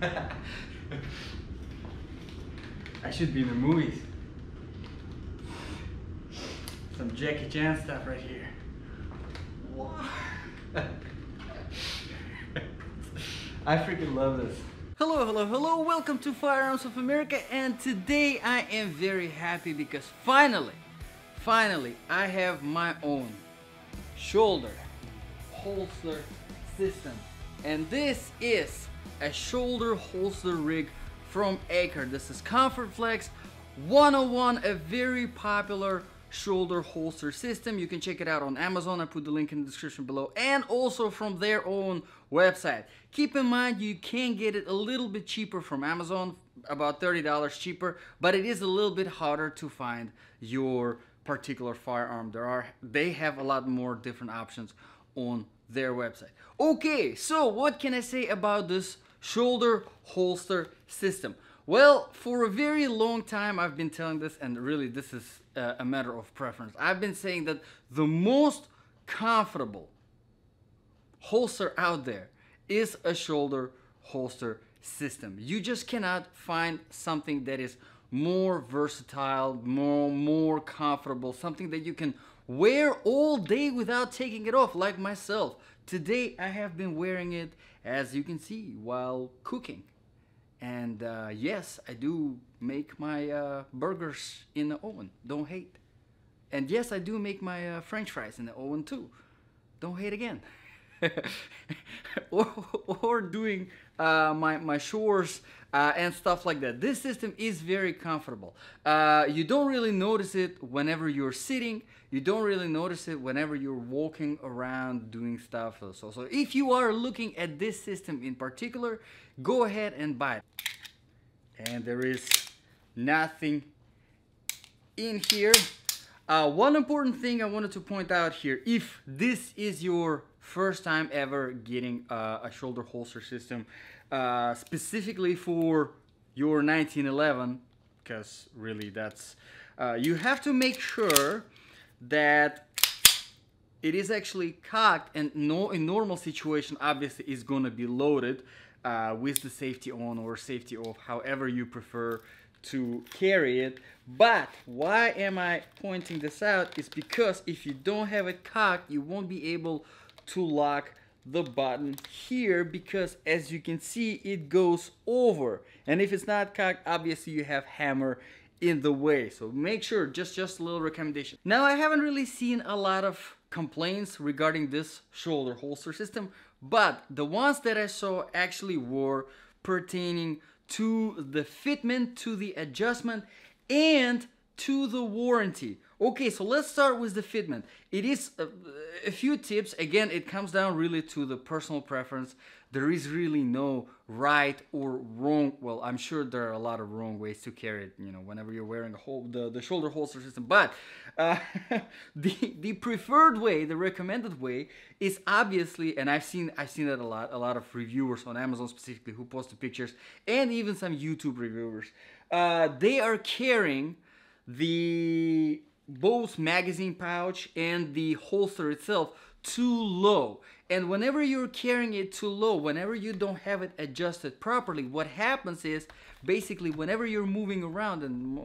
I should be in the movies. Some Jackie Chan stuff right here. I freaking love this. Hello, hello, hello, welcome to Firearms of America and today I am very happy because finally, finally, I have my own shoulder holster system and this is a shoulder holster rig from Aker. This is Comfort Flex 101, a very popular shoulder holster system. You can check it out on Amazon. I put the link in the description below and also from their own website. Keep in mind you can get it a little bit cheaper from Amazon, about $30 cheaper, but it is a little bit harder to find your particular firearm. There are they have a lot more different options on their website. Okay, so what can I say about this shoulder holster system? Well, for a very long time I've been telling this and really this is uh, a matter of preference. I've been saying that the most comfortable holster out there is a shoulder holster system. You just cannot find something that is more versatile, more more comfortable, something that you can wear all day without taking it off like myself. Today I have been wearing it as you can see while cooking. And uh, yes, I do make my uh, burgers in the oven. Don't hate. And yes, I do make my uh, french fries in the oven too. Don't hate again. or, or doing uh, my, my chores uh, and stuff like that. This system is very comfortable. Uh, you don't really notice it whenever you're sitting. You don't really notice it whenever you're walking around doing stuff. So, so if you are looking at this system in particular, go ahead and buy it. And there is nothing in here. Uh, one important thing I wanted to point out here, if this is your first time ever getting a shoulder holster system, uh, specifically for your 1911, because really that's, uh, you have to make sure that it is actually cocked and no, in normal situation obviously is going to be loaded uh, with the safety on or safety off, however you prefer to carry it. But why am I pointing this out is because if you don't have it cocked, you won't be able to lock the button here because as you can see it goes over. And if it's not cocked obviously you have hammer in the way. So make sure just just a little recommendation. Now I haven't really seen a lot of complaints regarding this shoulder holster system but the ones that I saw actually were pertaining to the fitment to the adjustment and to the warranty Okay, so let's start with the fitment. It is a, a, few tips. Again, it comes down really to the personal preference. There is really no right or wrong. Well, I'm sure there are a lot of wrong ways to carry it. You know, whenever you're wearing a whole the, the shoulder holster system. But uh, the the preferred way, the recommended way, is obviously, and I've seen I've seen that a lot. A lot of reviewers on Amazon specifically who post the pictures, and even some YouTube reviewers. Uh, they are carrying the both magazine pouch and the holster itself too low. And whenever you're carrying it too low, whenever you don't have it adjusted properly, what happens is basically whenever you're moving around, and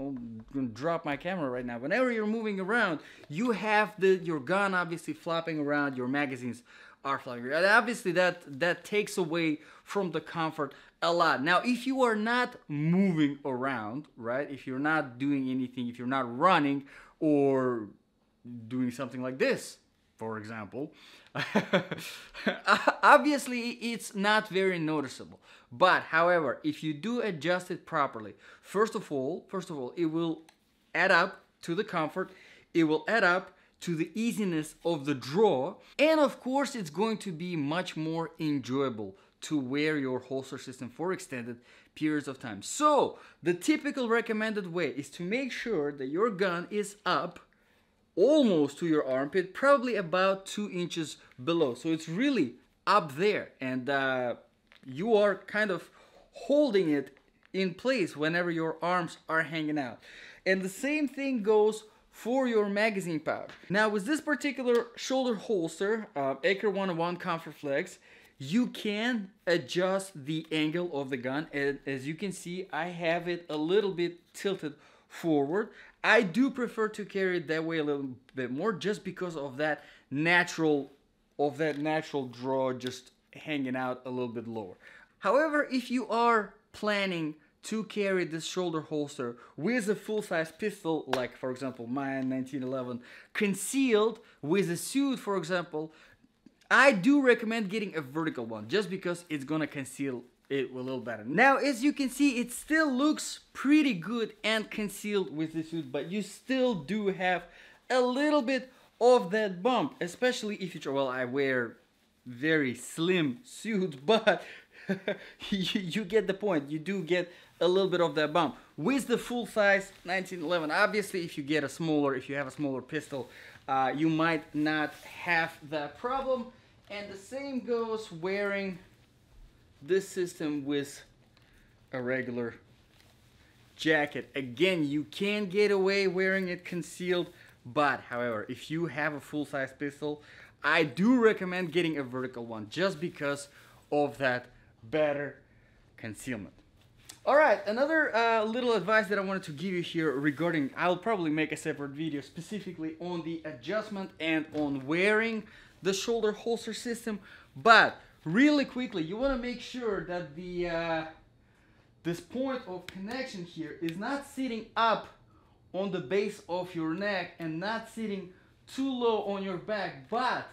I'm drop my camera right now, whenever you're moving around, you have the your gun obviously flopping around, your magazines are flopping around. Obviously that, that takes away from the comfort a lot. Now, if you are not moving around, right, if you're not doing anything, if you're not running or doing something like this, for example, obviously it's not very noticeable. But however, if you do adjust it properly, first of all, first of all, it will add up to the comfort, it will add up to the easiness of the draw, and of course it's going to be much more enjoyable to wear your holster system for extended periods of time. So the typical recommended way is to make sure that your gun is up almost to your armpit, probably about two inches below. So it's really up there and uh, you are kind of holding it in place whenever your arms are hanging out. And the same thing goes for your magazine pouch. Now with this particular shoulder holster, uh, Aker 101 Comfort Flex, you can adjust the angle of the gun and as you can see I have it a little bit tilted forward. I do prefer to carry it that way a little bit more just because of that natural of that natural draw just hanging out a little bit lower. However if you are planning to carry this shoulder holster with a full-size pistol like for example mine 1911 concealed with a suit for example I do recommend getting a vertical one just because it's gonna conceal it a little better. Now, as you can see, it still looks pretty good and concealed with the suit, but you still do have a little bit of that bump, especially if you try, well, I wear very slim suits, but you, you get the point. You do get a little bit of that bump. With the full size 1911, obviously if you get a smaller, if you have a smaller pistol, uh, you might not have that problem. And the same goes wearing this system with a regular jacket. Again, you can get away wearing it concealed, but however, if you have a full-size pistol, I do recommend getting a vertical one just because of that better concealment. All right, another uh, little advice that I wanted to give you here regarding, I'll probably make a separate video specifically on the adjustment and on wearing the shoulder holster system, but really quickly, you want to make sure that the uh, this point of connection here is not sitting up on the base of your neck and not sitting too low on your back, but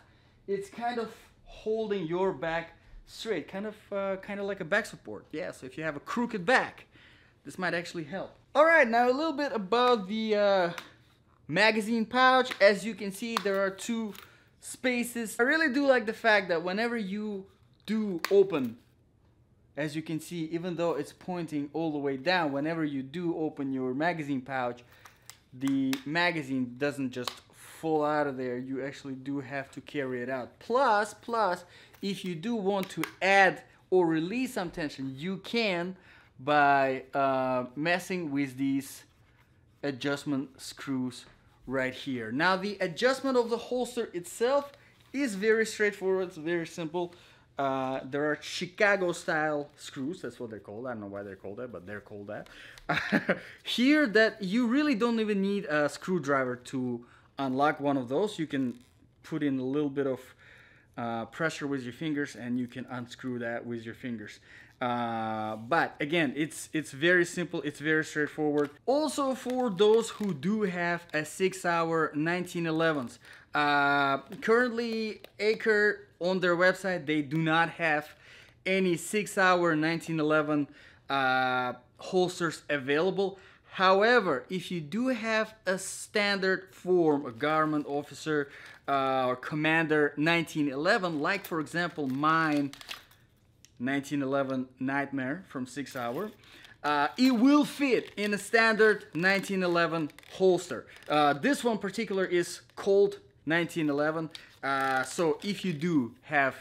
it's kind of holding your back straight, kind of uh, kind of like a back support. Yeah, so if you have a crooked back, this might actually help. All right, now a little bit about the uh, magazine pouch. As you can see, there are two spaces. I really do like the fact that whenever you do open, as you can see, even though it's pointing all the way down, whenever you do open your magazine pouch, the magazine doesn't just fall out of there. You actually do have to carry it out. Plus, plus, if you do want to add or release some tension, you can by uh, messing with these adjustment screws right here. Now the adjustment of the holster itself is very straightforward, it's very simple. Uh, there are Chicago style screws, that's what they're called. I don't know why they're called that, but they're called that. here that you really don't even need a screwdriver to unlock one of those. You can put in a little bit of uh, pressure with your fingers and you can unscrew that with your fingers. Uh, but again, it's it's very simple, it's very straightforward. Also for those who do have a Sig Sauer 1911s, uh, currently Aker on their website, they do not have any Sig Sauer 1911 uh, holsters available. However, if you do have a standard form, a Government officer uh, or commander 1911, like for example mine 1911 Nightmare from Sig Sauer, uh, it will fit in a standard 1911 holster. Uh, this one particular is Colt 1911. Uh, so if you do have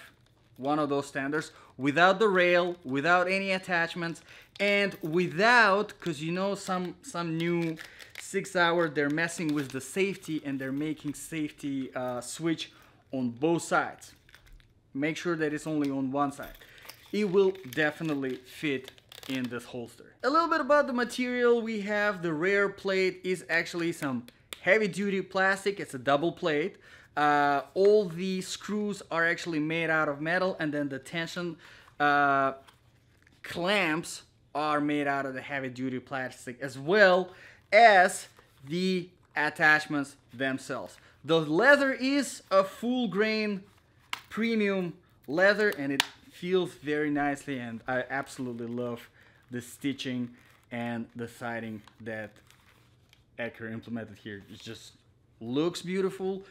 one of those standards without the rail, without any attachments, and without, because you know some some new Sig Sauer they're messing with the safety and they're making safety uh, switch on both sides. Make sure that it's only on one side. It will definitely fit in this holster. A little bit about the material we have. The rear plate is actually some heavy duty plastic. It's a double plate. Uh, all the screws are actually made out of metal and then the tension uh, clamps are made out of the heavy duty plastic as well as the attachments themselves. The leather is a full grain premium leather and it feels very nicely and I absolutely love the stitching and the siding that Aker implemented here. It just looks beautiful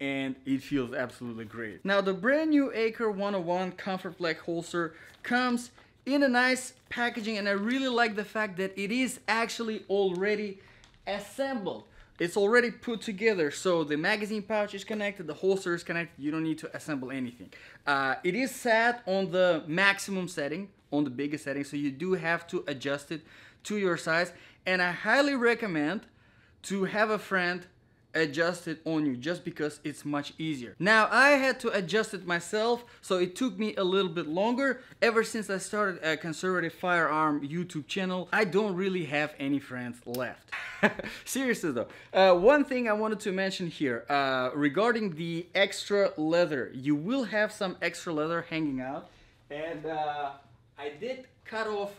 and it feels absolutely great. Now the brand new Aker 101 Comfort Flex holster comes in a nice packaging and I really like the fact that it is actually already assembled. It's already put together, so the magazine pouch is connected, the holster is connected, you don't need to assemble anything. Uh, it is set on the maximum setting, on the biggest setting, so you do have to adjust it to your size. And I highly recommend to have a friend adjust it on you just because it's much easier. Now I had to adjust it myself, so it took me a little bit longer. Ever since I started a conservative firearm YouTube channel, I don't really have any friends left. Seriously though, uh, one thing I wanted to mention here uh, regarding the extra leather, you will have some extra leather hanging out, and uh, I did cut off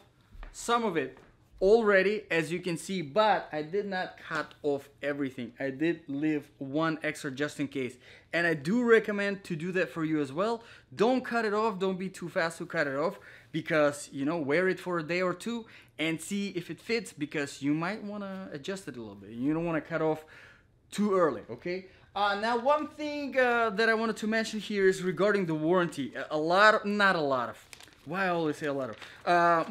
some of it already as you can see but I did not cut off everything. I did leave one extra just in case. And I do recommend to do that for you as well. Don't cut it off. Don't be too fast to cut it off because you know wear it for a day or two and see if it fits because you might want to adjust it a little bit. You don't want to cut off too early okay? Uh, now one thing uh, that I wanted to mention here is regarding the warranty. A, lot of, not a lot of why I always say a lot of uh,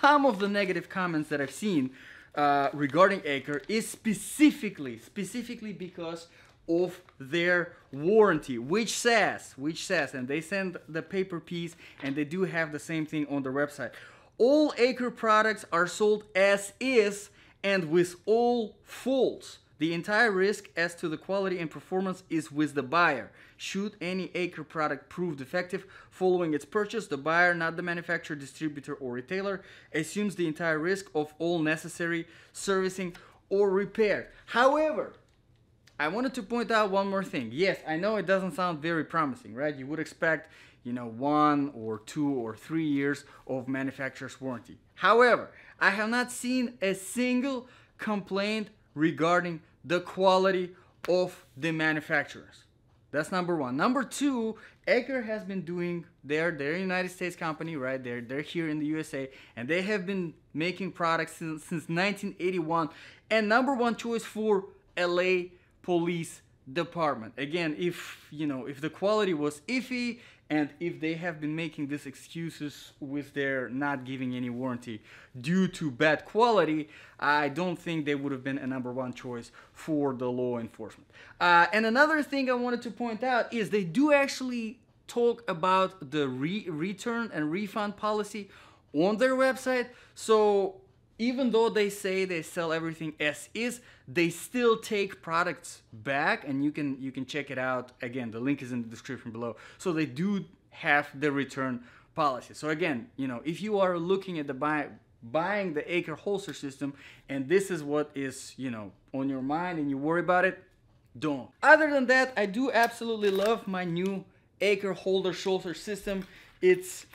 some of the negative comments that I've seen uh, regarding Aker is specifically, specifically because of their warranty, which says, which says, and they send the paper piece and they do have the same thing on their website. All Aker products are sold as is and with all faults. The entire risk as to the quality and performance is with the buyer. Should any Aker product prove defective following its purchase, the buyer, not the manufacturer, distributor, or retailer, assumes the entire risk of all necessary servicing or repair. However, I wanted to point out one more thing. Yes, I know it doesn't sound very promising, right? You would expect, you know, one or two or three years of manufacturer's warranty. However, I have not seen a single complaint regarding the quality of the manufacturers. That's number one. Number two, Aker has been doing their their United States company, right? They're they're here in the USA, and they have been making products since, since 1981, and number one choice for LA police department. Again, if you know if the quality was iffy and if they have been making these excuses with their not giving any warranty due to bad quality, I don't think they would have been a number one choice for the law enforcement. Uh, and another thing I wanted to point out is they do actually talk about the re return and refund policy on their website. So even though they say they sell everything as is, they still take products back and you can you can check it out. Again the link is in the description below. So they do have the return policy. So again you know if you are looking at the buy buying the Aker holster system and this is what is you know on your mind and you worry about it don't. Other than that i do absolutely love my new Aker holder shoulder system. It's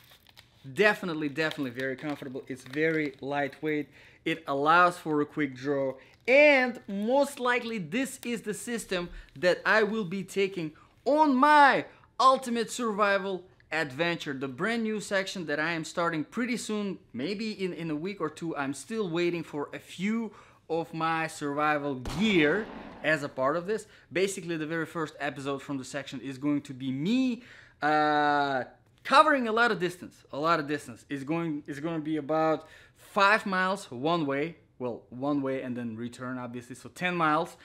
definitely definitely very comfortable. It's very lightweight. It allows for a quick draw. And most likely this is the system that I will be taking on my ultimate survival adventure. The brand new section that I am starting pretty soon maybe in in a week or two I'm still waiting for a few of my survival gear as a part of this. Basically the very first episode from the section is going to be me uh, covering a lot of distance a lot of distance. Is going is going to be about five miles one way well one way and then return obviously so 10 miles.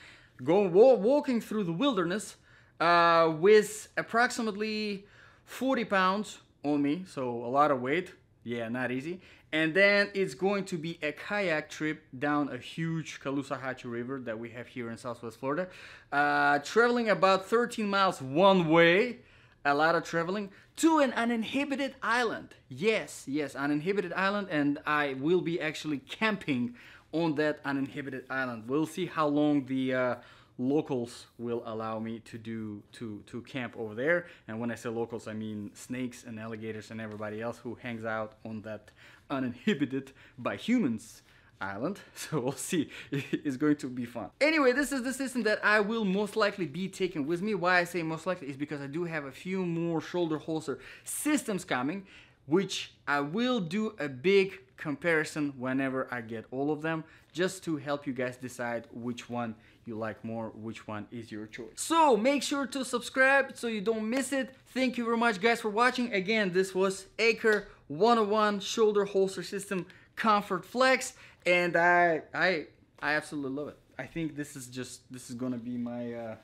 Going walking through the wilderness uh, with approximately 40 pounds on me so a lot of weight. Yeah not easy. And then it's going to be a kayak trip down a huge Caloosahatchee River that we have here in Southwest Florida. Uh, traveling about 13 miles one way a lot of traveling to an uninhibited island. Yes, yes, uninhibited island, and I will be actually camping on that uninhibited island. We'll see how long the uh, locals will allow me to do to to camp over there. And when I say locals, I mean snakes and alligators and everybody else who hangs out on that uninhibited by humans island so we'll see. It's going to be fun. Anyway this is the system that i will most likely be taking with me. Why i say most likely is because i do have a few more shoulder holster systems coming which i will do a big comparison whenever i get all of them just to help you guys decide which one you like more which one is your choice. So make sure to subscribe so you don't miss it. Thank you very much guys for watching. Again this was Aker 101 shoulder holster system comfort flex and I I I absolutely love it. I think this is just this is gonna be my uh,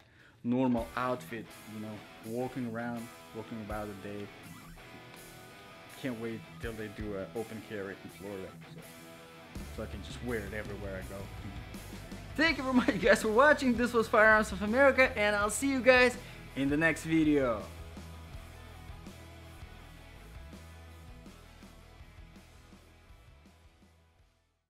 normal outfit. You know, walking around, walking about the day. Can't wait till they do an open carry in Florida, so, so I can just wear it everywhere I go. Thank you very much guys for watching. This was Firearms of America and I'll see you guys in the next video.